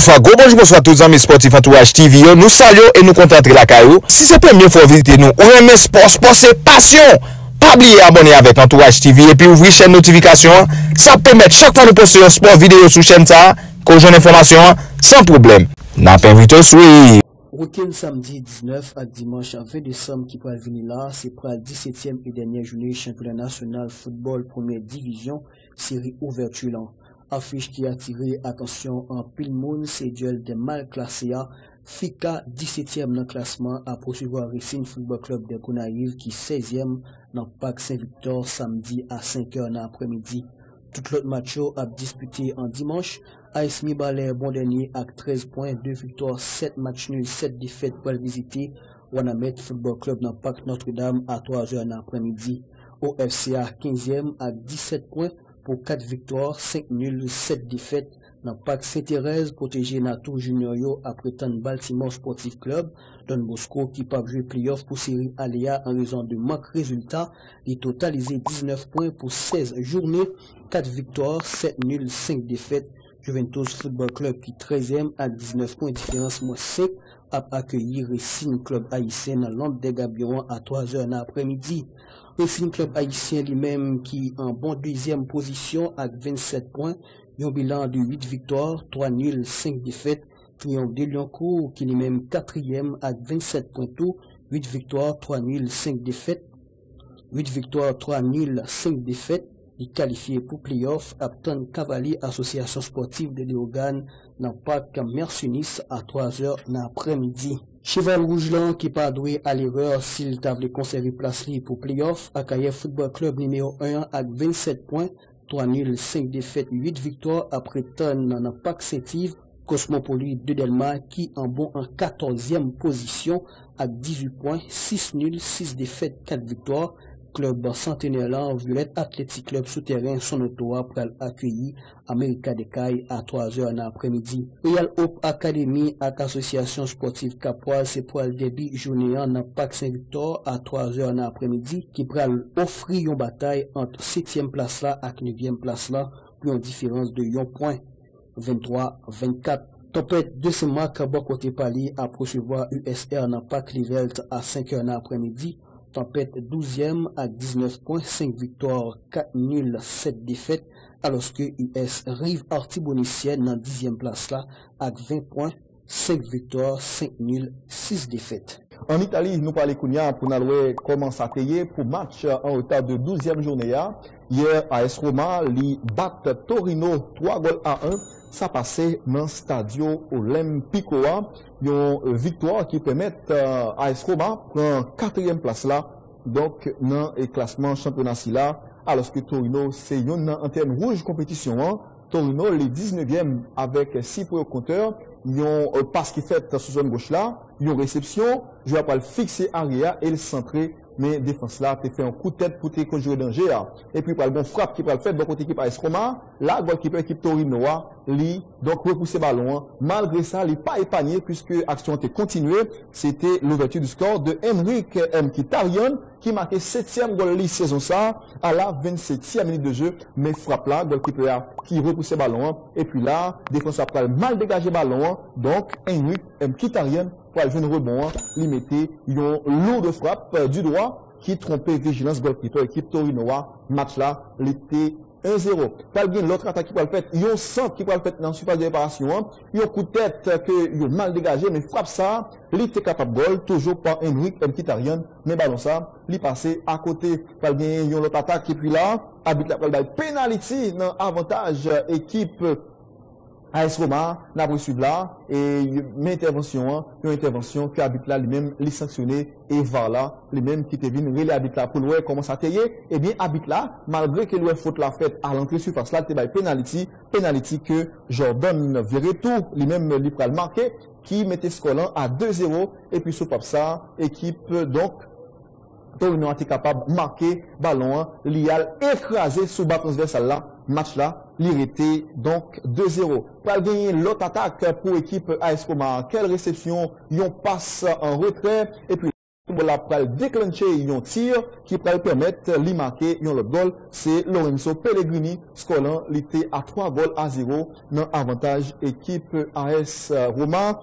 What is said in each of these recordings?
bonsoir, go bonjou, bonsoir tout zanmi sportif an tou waj TV yo. Nou sal yo e nou kontantre la kayou. Si se premye fwa vizite nou, ou reme sport, sport se pasyon. Pa bliye abone avèk an tou waj TV. E pi ouvri chen notifikasyon. Sa pèmèt chak fwa nou poste yon sport video sou chen ta. Konjon informasyon, san problem. Nan pèmite sou. Routine samdi 19 ak dimanche 20 Desem ki pral vini la, se pral 17e e denye jouni chanpionat nasyonal foutbol premier divizyon seri ouvertu lan. Affiche qui a attiré attention en pile monde, c'est duel des mal classés à Fika 17e dans le classement à poursuivre Racing Football Club de qui 16e dans le Parc Saint-Victor samedi à 5h dans l'après-midi. Tout l'autre match a disputé en dimanche. AS Mibalè bon dernier avec 13 points, 2 victoires, 7 matchs nuls, 7 défaites pour le visiter. Wanamet Football Club dans le Parc Notre-Dame à 3h dans l'après-midi. Au FCA 15e avec 17 points pour 4 victoires, 5 nuls, 7 défaites. Dans le Parc Saint-Thérèse, protégé Nato Junior après tant Baltimore Sportif Club, Don Bosco qui pas jouer playoff pour série Aléa en raison de manque résultat. Il totalisé 19 points pour 16 journées, 4 victoires, 7 nuls, 5 défaites. Juventus Football Club qui 13e à 19 points différence moins 5 a accueilli Racing Club haïtien dans l'Onde des Gabions à 3h dans l'après-midi. Racing Club haïtien lui-même qui en bon deuxième position avec 27 points, un bilan de 8 victoires, 3 nuls, 5 défaites. Triomphe de Lyoncourt qui lui-même quatrième avec 27 points tout, 8 victoires, 3 nuls, 5 défaites. 8 victoires, 3 nuls, 5 défaites. Il qualifié pour playoff Apton Cavalier Association Sportive de Léogane dans le parc Mercinis à 3h l'après-midi. Cheval Rouge Lan qui pas doué à l'erreur s'il t'a conserver place libre pour playoff à Football Club numéro 1 avec 27 points, 3 nuls, 5 défaites, 8 victoires après ton dans le parc Saint-Yves. Cosmopolis de Delma qui en bon en 14e position à 18 points, 6 nuls, 6 défaites, 4 victoires. Club centenaire là, Violette Athletic Club souterrain son auto pour accueillir America de Caille à 3h dans l'après-midi. Real Hope Academy Association Sportive Capoise, c'est pour le début journée dans Parc Saint-Victor à 3h dans l'après-midi qui pral offrir une bataille entre 7e place là et 9e place là pour une différence de 1 point 23-24. Tempête de bon côté Pali à poursuivre USR dans Parc Livelt à 5h dans l'après-midi. Tempête 12e à 19 points, 5 victoires, 4 nuls, 7 défaites, alors que US Rive Artibonicienne dans 10e place là, avec 20 points, 5 victoires, 5 nuls, 6 défaites. En Italie, nous parlons Kounia pour nous comment ça payer pour match en retard de 12e journée. Hier, AS Roma, li bat Torino 3 goals à 1. sa pase nan stadyo Olimpikoa, yon viktor ki pemet uh, AS Roma pran katryen plas la, donk nan e klasman championansi la, aloske Torino se yon nan antenne rouge kompetisyon an, Torino li 19e avèk 6 pou yo konteur, yon uh, pas ki fèt sou zon gouch la, yon resepsyon, jwa pal fikse aria el sentre men defans la te fè an kou tèt pou te konjure denje a. E pi pal bon frap ki pal fèt bon konti ekip AS Roma, la gol ki pe ekip Torino a, lui, donc, repousser ballon. Malgré ça, il pas épargné puisque l'action était continuée. C'était l'ouverture du score de Henrik Mkhitaryan qui marquait 7e goal de saison ça à la 27e minute de jeu. Mais frappe là, goalkeeper qui repoussait ballon. Et puis là, défenseur après mal dégagé ballon. Donc, Henrik Mkhitaryan pour aller jouer un rebond, il mettait une lourde frappe du droit qui trompait Vigilance Goalkeeper, équipe Torinoa. Match là, l'été 1-0, pal gen lotre atak ki pal fet, yon sant ki pal fet nan surface de reparasyon, yon kou tèt ke yon mal degaje, men frap sa, li te kapap gol, toujou pa Enrique Mkhitaryan, men balon sa, li pase a kote, pal gen yon lotre atak ki pi la, abit la pal dal penaliti nan avantaj ekip AS Roma, n'a pas suivi là, et mes interventions, une intervention que habite là lui-même, les sanctionner et voir là, lui-même qui te venu, il habite là pour nous comment ça tailler, et bien habite là, malgré que lui faute la fête à l'entrée surface là, te bail penalty, penalty que Jordan verrait tout, lui-même, lui pral marqué, qui mettait Scolan à 2-0, et puis sous pap ça, équipe donc, Torino a été capable de marquer ballon, l'IAL écrasé sous bas transversal là, match là, li rete donk 2-0. Pral genye lot atak pou ekip AS Roman. Kel resepsyon, yon pas an retre, epi la pral deklenche yon tir ki pral permette li make yon lot gol. Se Lorenzo Pellegrini skolan li te a 3 gol a 0 nan avantaj ekip AS Roman.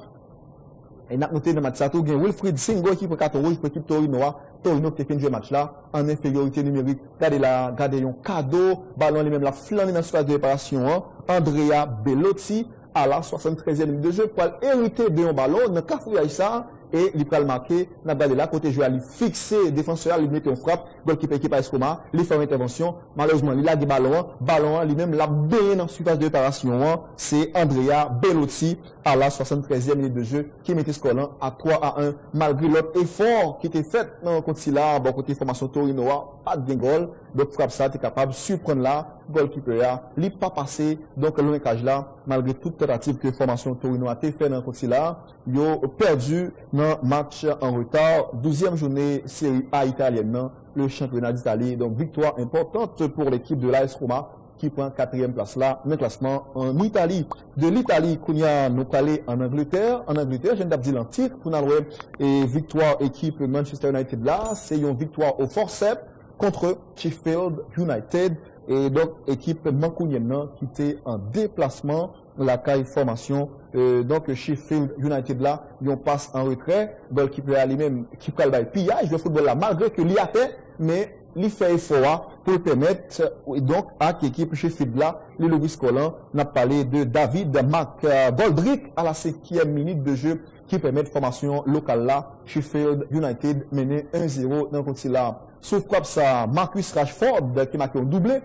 E nak note nan mat sa tou gen Wilfried Singo ki pre katon rouj pou ekip Torinoa. Torino ki te fin dwe mat la an inferiorite numerik. Gade la, gade yon kado, balon li men la flanne nan spas de reparasyon an. Andrea Bellotti a la 73e minute de jeu pou al erite de yon balon nan kafou yaj sa e li pral make nan gade la kote jwa li fikse defansoya li mette yon frap gol ki pe ekip a eskoma, li fè yon intervensyon malouzman li la di balon an, balon an li men la beye nan spas de reparasyon an se Andrea Bellotti. à la 73e minute de jeu qui mettait ce collant à 3 à 1 malgré l'autre effort qui était fait dans côté là, bon côté formation Torinoa, pas de goal. Donc frappe ça, était capable de surprendre là, goalkeeper là, il pas passé, donc le cage là, malgré toute tentative que formation Torinoa a fait dans côté là, ils ont perdu dans match en retard, 12e journée série A italienne, le championnat d'Italie, donc victoire importante pour l'équipe de l'AS Roma. ki pran katriyem plas la nan klasman an Itali. De l'Itali, kounya nou pale an Angleterre. An Angleterre, jen dabdi lantik pou nan wè e victoire ekip Manchester United la, se yon victoire ou forcep kontre Sheffield United e donk ekip mankounyen nan ki te an deplasman la kaye formasyon. Euh, donk Sheffield United la, yon pas an retre, bol ki pre alimem ki pral bay piyaj, yon football la malgre ke li ate, men li fey fowa pour permettre donc à l'équipe Sheffield là, le Louis Collant n'a parlé de David Marc Goldrick à la cinquième minute de jeu qui permet de formation locale là, Sheffield United mené 1-0 dans le là. Sauf quoi ça, Marcus Rashford qui marqué un doublé,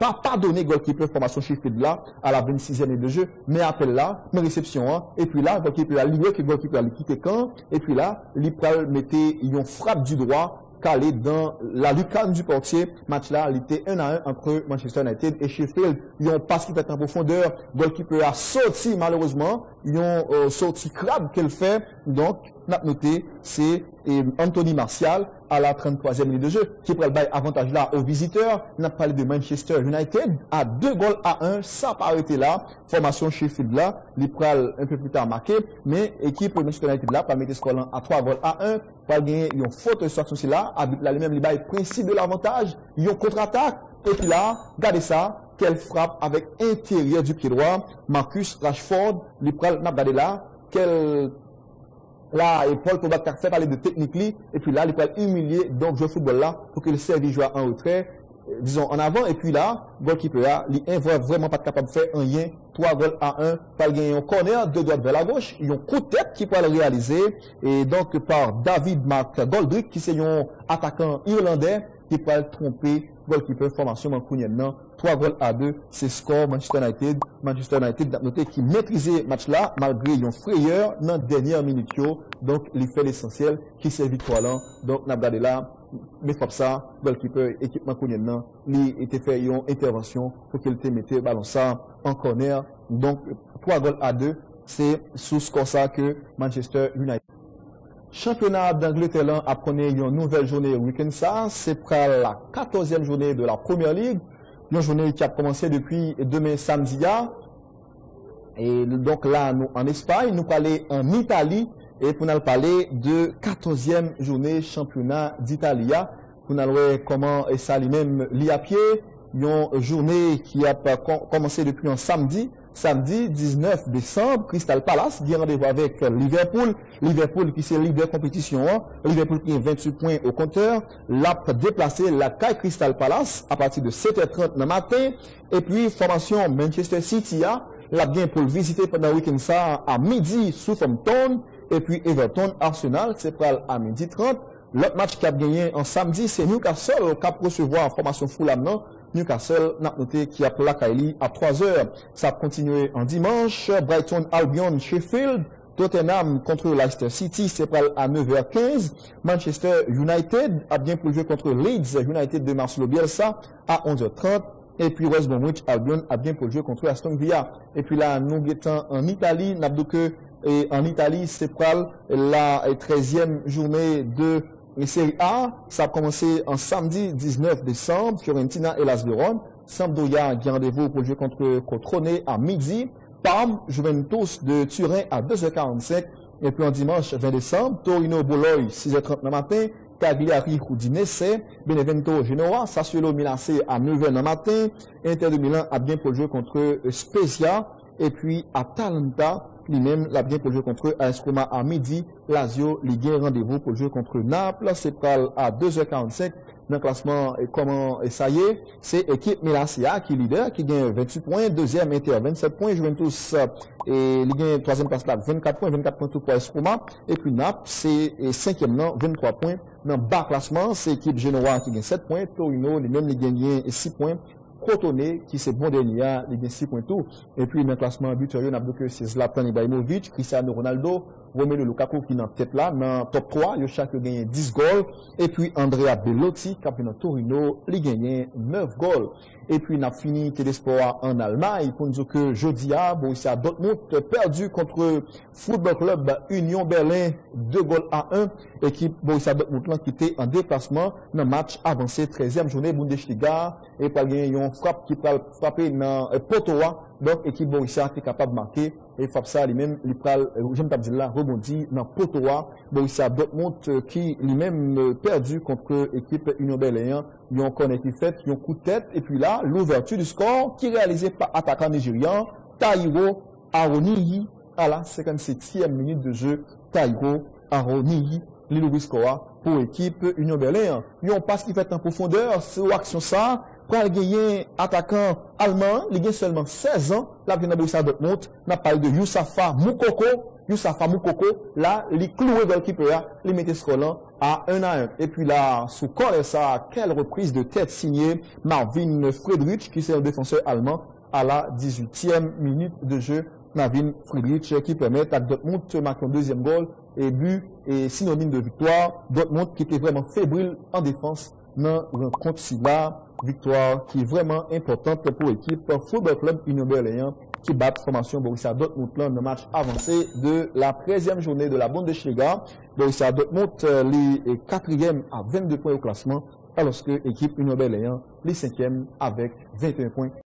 pas pardonné goalkeeper formation Sheffield là à la 26e minute de jeu, mais appel là, mais réception hein, et puis là, goalkeeper a lié que goalkeeper a quitté quand, et puis là, l'Ipral mettait une frappe du droit calé dans la lucarne du portier. Match là, il était 1 à 1 entre Manchester United et Sheffield. Ils ont pas qui fait en profondeur. Goalkeeper a sorti malheureusement. Ils ont euh, sorti crabe qu'elle fait. Donc, nap note, se eh, Anthony Martial a la 33e minute de jeu, ki pral bay avantage la ou visiteur, nap pale de Manchester United, a 2 gol a 1, sa pa arete la, formasyon Sheffield la, li pral un peu plus tard marke, men ekip Manchester United la, pral mette skolan a 3 gol a 1, pral genye yon fote sou aksyon si la, abit la li men li bay prinsip de l'avantage, yon kontratak, epi la, gade sa, kel frap avèk intérieur du pied droit, Marcus Rashford, li pral nap gade la, kel Là, et Paul Pogba fait parler de technique, et puis là, il peut humilier donc le football là pour que le service joue en retrait, euh, disons en avant, et puis là, goalkeeper là, il est vraiment pas capable de faire un lien, 3 goals à 1, pas gagner un corner, deux doigts vers la gauche, il y a un coup de tête qui peut le réaliser, et donc par David Mark Goldrick, qui est un attaquant irlandais, qui peut le tromper gol ki pe formasyon man kounyen nan, 3 gol a 2, se skor Manchester United, Manchester United dat note ki metrize match la, malgre yon freyeur nan denyer minute yo, donk li fe l'esensyel ki se vitwa lan, donk nap gade la, me fap sa, gol ki pe ekip man kounyen nan, li ete fe yon intervensyon pou ke lte mette balon sa an korner, donk 3 gol a 2, se sou skor sa ke Manchester United. Championat d'Angleterre a prene yon nouvel jounen week-end sa, se pre la 14e jounen de la Premier League, yon jounen ki ap komanse depi demen samdia, e donk la nou an Espagne, nou pale an Itali, e pou nan pale de 14e jounen championat d'Italia, pou nan wè koman e sa li men li apye, yon jounen ki ap komanse depi yon samdi, samedi 19 décembre, Crystal Palace vient rendez-vous avec Liverpool. Liverpool qui c'est leader compétition. Hein. Liverpool qui est 28 points au compteur. L'a déplacé la caille Crystal Palace à partir de 7h30 le matin. Et puis, formation Manchester City a l'a bien pour visiter pendant le week-end ça à midi Southampton. Et puis Everton Arsenal, c'est à midi 30. L'autre match qui a gagné en samedi, c'est Newcastle qui a recevoir formation Fulham Newcastle n'a noté qui a la Kylie à 3 heures. Ça a continué en dimanche. Brighton, Albion, Sheffield. Tottenham contre Leicester City, c'est à 9h15. Manchester United a bien pu jouer contre Leeds United de Marcelo Bielsa à 11h30. Et puis West Bromwich Albion a bien pu jouer contre Aston Villa. Et puis là, nous étant en Italie, n'a et en Italie, c'est la 13e journée de la série A, ça a commencé en samedi 19 décembre, Fiorentina et Las Verona. Sampdoria a rendez-vous pour jouer contre Cotrone à midi. Parme, Juventus de Turin à 2h45. Et puis en dimanche 20 décembre, Torino Boloy, 6h30 le matin, Cagliari Udinese, Benevento Genoa, Sassuolo Milan à 9h le matin, Inter de Milan a bien pour le jeu contre Spezia, et puis Atalanta, li men la gen pou jè kontre AS Roma a midi, Lazio li gen randevou pou jè kontre Naples, se pral a 2h45, nan klasman koman sa ye, se ekip Milasia ki lider, ki gen 28 poin, 2e Inter 27 poin, Juventus li gen 3e klasman 24 poin, 24 poin tout pou AS Roma, e pi Naples se 5e nan 23 poin, nan ba klasman se ekip Genoa ki gen 7 poin, Torino li men li gen 6 poin, Cotonné, qui c'est bon dernier, il gagne 6 points tout. Et puis, dans le classement buteur, on a c'est Zlatan Ibrahimovic, Cristiano Ronaldo, Romelu Lukaku ki nan tet la, nan top 3, yo chak yo genyen 10 gol, epi Andrea Bellotti, kampionan Torino, li genyen 9 gol. Epi nan fini Telespora an Almay, pou nou ke jodi a, Borussia Dortmund perdu kontre Football Club Union Berlin, 2 gol a 1, ekip Borussia Dortmund lan ki te an deplasman nan match avanse 13e jounen Bundesliga, epi al genyen yon frap ki pal frape nan euh, Potowa, Donk ekip Borussia te kapab manke, e Fapsa li men, li pral, euh, jem tabdil la, rebondi nan potowa, Borussia Dortmund ki li men perdu kontre ekip Union Berlin, yon kon eti fet, yon kou tèt, e pi la, l'ouvertu du skor ki realize pa ataka Nigerian, Tairo Aroniyi, ala 57e minute de jeu, Tairo Aroniyi, li louvi skora pou ekip Union Berlin. Yon pas ki fet en profondeur, se ou aksyon sa, Pour gagner attaquant allemand, il a seulement 16 ans. Là, il Borussia Dortmund, n'a parlé de Youssafa Moukoko. Youssafa Moukoko, là, il cloué l'équipe là, il mettait ce à 1 à 1. Et puis là, sous corps ça, quelle reprise de tête signée Marvin Friedrich, qui est un défenseur allemand, à la 18e minute de jeu. Marvin Friedrich, qui permet à Dortmund de marquer un deuxième goal et but et synonyme de victoire. Dortmund qui était vraiment fébrile en défense dans le rencontre là victoire qui est vraiment importante pour l'équipe Football Club Union Berlin qui bat formation Borussia Dortmund dans le match avancé de la 13e journée de la Bundesliga. Borussia Dortmund euh, est quatrième à 22 points au classement alors que l'équipe Union Berlin est cinquième avec 21 points